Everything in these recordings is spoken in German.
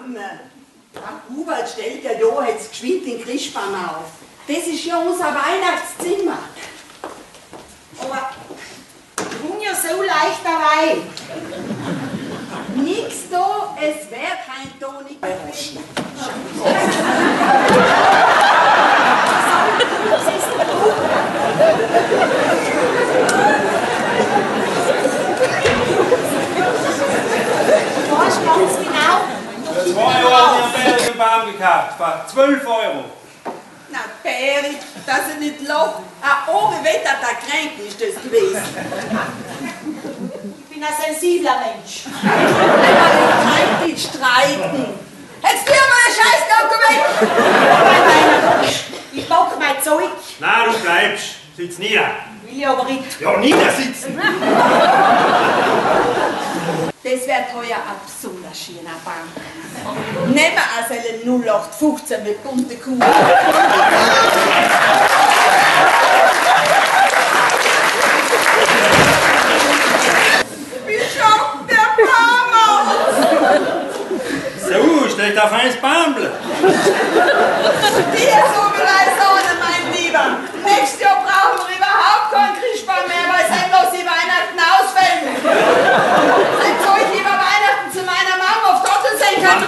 Mama, der Hubert stellt ja da jetzt geschwind den Christbaum auf. Das ist ja unser Weihnachtszimmer. Aber ich bin ja so leicht dabei. Nix da, es wird kein Toni überraschen. Was ganz genau? Zwei Euro habe ich gekauft. Für 12 Euro. Na, Peri, dass er nicht lacht. Ein Ohrenwetter, der krank ist das gewesen. Ich bin ein sensibler Mensch. Kein nicht streiten. Jetzt tun wir ein scheiß Dokument. Ich pack mein Zeug, Nein, du bleibst. Sitz nieder. will ich aber nicht. Ja, niedersitzen. Das wird heuer ein besonders schöner Baum. Nehmen wir also einen 0815 mit bunten Kugeln. Wie schaut der Baum aus? So, steht auf eins Bambel. Dir so gleich Sonne, mein Lieber. Nächstes Jahr brauchen wir überhaupt keinen Christbaum mehr, weil es bloß die Weihnachten ausfällt. Setzt euch lieber Weihnachten zu meiner Mama auf Dottelsee kann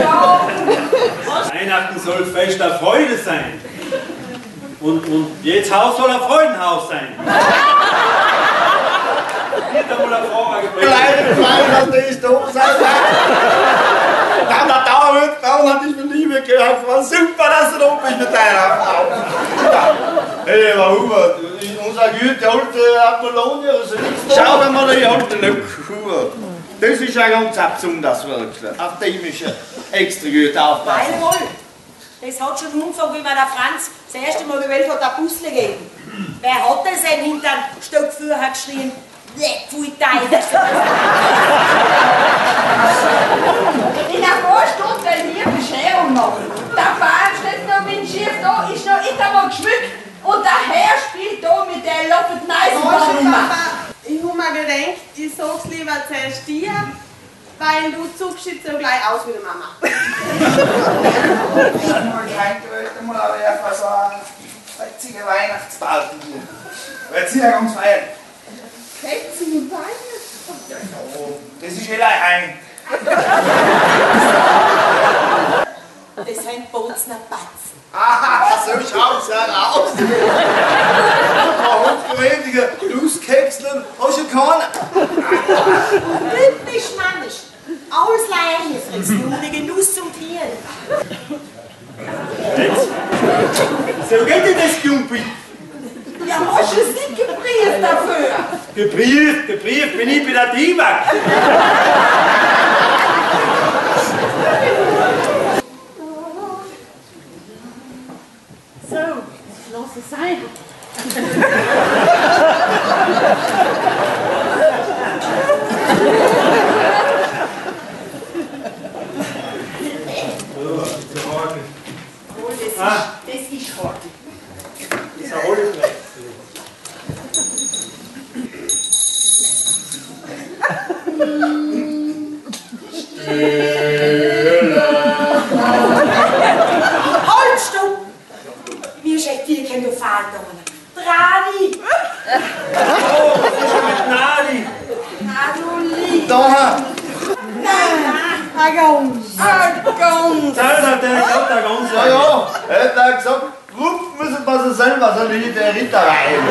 Ja, Weihnachten soll Fest der Freude sein. Und, und jedes Haus soll ein Freudenhaus sein. Nicht einmal eine Frage gebeten. Kleine Weihnachten ist da sein. Dann der Dauerwildfrau hat dich für Liebe gehört. War super, dass du da bist mit deiner Frau. Hey, Herr Hubert, unser gute alte Apollonia, also schau dir mal die alte Lücke Hubert. Das ist ein ganz besonderes wirklich. Auf dem ist er extra gut aufpassen. Das hat schon angefangen, wie mir der Franz das erste Mal gewählt hat, der Busle gegeben. Wer hat denn hinter dem Stockführer hat geschrien? Pfui Teil. in einer Vorstunde will hier Bescherung machen. Der Baum steht noch mit schief da, ist noch nicht einmal geschmückt. Und der Herr spielt da mit der loppeten Eisenbahnnummer. Ich hab mir gedacht, ich sag's lieber zuerst dir, weil du zuckst jetzt so gleich aus wie die Mama. Mal kein Geld, mal aber einfach so eine witzige Weihnachtsparty hier. Jetzt wir ganz feiern. Und Beine. Ja, ja, das ist eh ein. Das sind Bozner Batzen. Aha, so schaut's ja aus. Hochgewöhnliche Nusskekseln hast du keine. Typisch mannisch. Alles Leine fressen, ohne Genuss und Hirn. So geht dir das, Jumpi. Ja, hast du es nicht gebrieft dafür? Gebrieft, gebrieft, bin ich bei der Diebak. So, lass es sein. Oh, das ist, Ah. das ist hart. Das ist ein Rollflex. Halt, stopp! Wie schickt ihr kein Gefallen Drani! Oh, was ist denn mit Nadi? Adoli! Da, Agons! Agons! Das hat der gesagt, der ganze. ja, ja, er hat er gesagt, rupfen müssen wir sie selber, so wie der Ritter rein.